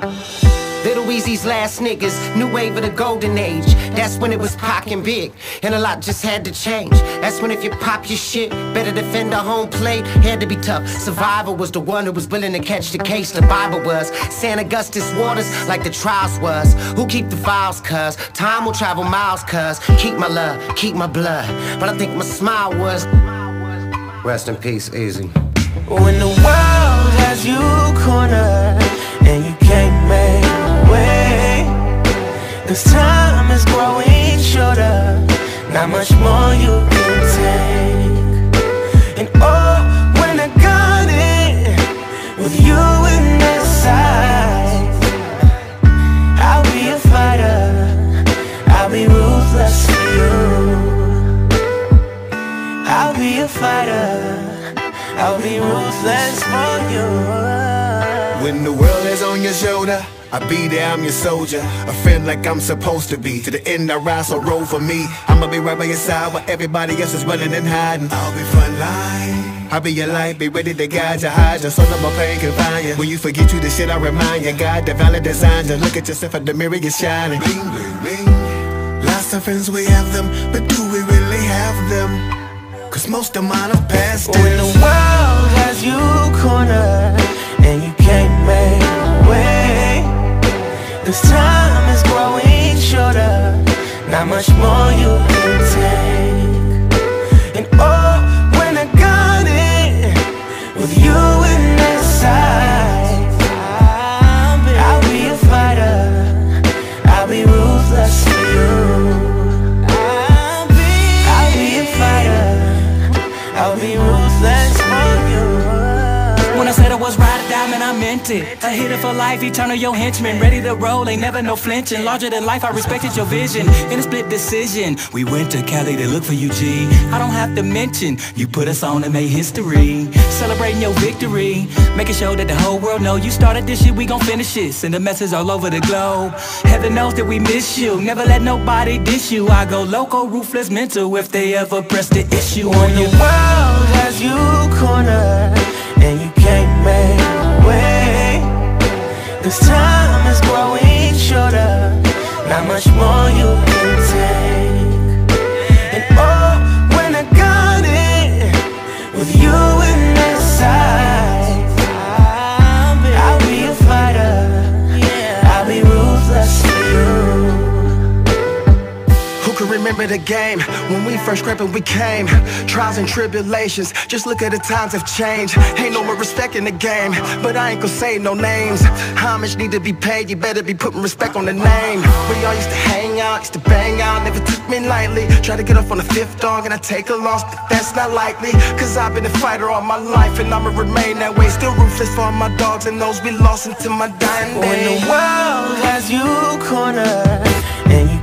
Little Weezy's last niggas, new wave of the golden age. That's when it was pockin' big, and a lot just had to change. That's when if you pop your shit, better defend a home plate. Had to be tough. Survivor was the one who was willing to catch the case. The Bible was St. Augustus waters, like the trials was. Who keep the files, cuz time will travel miles, cuz keep my love, keep my blood. But I think my smile was. Rest in peace, Eazy. When the world not much more you can take. And oh, when I got it with you in the sight, I'll be a fighter, I'll be ruthless for you. I'll be a fighter. I'll be ruthless for you. When the world is on your shoulder, I be there, I'm your soldier. A friend like I'm supposed to be. To the end, I rise, so roll for me. I'ma be right by your side while everybody else is running and hiding. I'll be front line. I'll be your light, be ready to guide you, hide you, so no more pain can find you. When you forget you, the shit I remind you. God, the valid design you. Look at yourself at the mirror, you're shining. Bling, bling, bling. Lots of friends, we have them, but do we really have them? Cause most of mine have passed When the world has you cornered Not much more you can take? And oh, when I got it With you in the sight I'll be a fighter. I'll be ruthless for you. I'll be a fighter. I'll be I meant it. A hitter for life, eternal, your henchman. Ready to roll, ain't never no flinching. Larger than life, I respected your vision. In a split decision, we went to Cali to look for you, G. I don't have to mention, you put us on and made history. Celebrating your victory, making sure that the whole world know you started this shit, we gon' finish it. Send a message all over the globe. Heaven knows that we miss you. Never let nobody dish you. I go local, ruthless, mental if they ever press the issue on you. the world has you cornered and you Cause time is growing shorter. Not much more you remember the game when we first crept and we came? Trials and tribulations, just look at the times have changed. Ain't no more respect in the game, but I ain't gonna say no names. Homage need to be paid, you better be putting respect on the name. We all used to hang out, used to bang out, never took me lightly. Try to get off on the fifth dog and I take a loss, but that's not likely. Cause I've been a fighter all my life and I'ma remain that way. Still ruthless for my dogs and those we lost into my dying day When the world has you cornered and you